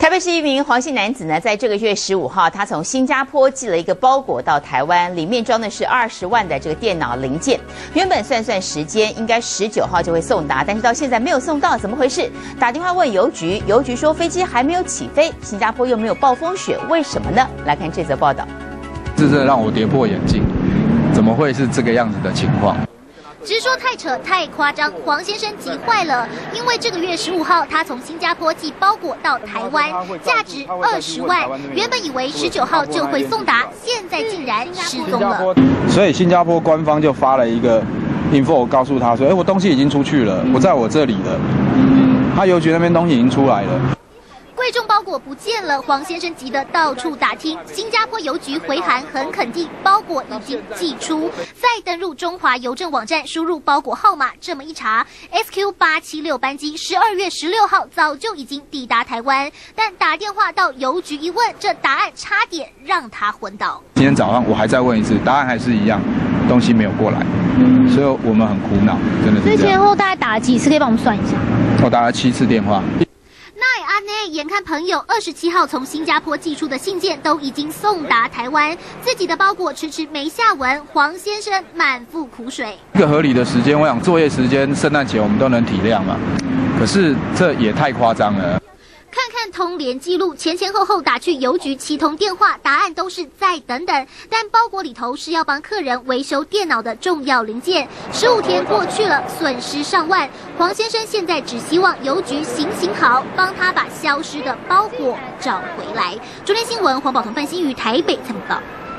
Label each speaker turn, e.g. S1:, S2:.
S1: 台北市一名黄姓男子呢，在这个月十五号，他从新加坡寄了一个包裹到台湾，里面装的是二十万的这个电脑零件。原本算算时间，应该十九号就会送达，但是到现在没有送到，怎么回事？打电话问邮局，邮局说飞机还没有起飞，新加坡又没有暴风雪，为什么呢？来看这则报道。
S2: 这真的让我跌破眼镜，怎么会是这个样子的情况？
S3: 直说太扯太夸张，黄先生急坏了，因为这个月十五号他从新加坡寄包裹到台湾，价值二十万，原本以为十九号就会送达，现在竟然失踪了。
S2: 所以新加坡官方就发了一个 info 告诉他说：“哎，我东西已经出去了，不在我这里了。”他邮局那边东西已经出来了。
S3: 包裹不见了，黄先生急得到处打听。新加坡邮局回函很肯定，包裹已经寄出。再登入中华邮政网站，输入包裹号码，这么一查，SQ 八七六班机十二月十六号早就已经抵达台湾。但打电话到邮局一问，这答案差点让他昏倒。
S2: 今天早上我还再问一次，答案还是一样，东西没有过来，所以我们很苦恼，真的是。
S3: 所以前后大概打了几次？可以帮我们算一下。
S2: 我打了七次电话。
S3: 眼看朋友二十七号从新加坡寄出的信件都已经送达台湾，自己的包裹迟迟没下文，黄先生满腹苦水。
S2: 一个合理的时间，我想作业时间，圣诞节我们都能体谅嘛。可是这也太夸张了。
S3: 通联记录，前前后后打去邮局七通电话，答案都是再等等。但包裹里头是要帮客人维修电脑的重要零件，十五天过去了，损失上万。黄先生现在只希望邮局行行好，帮他把消失的包裹找回来。中天新闻黄宝同、范新宇台北采访。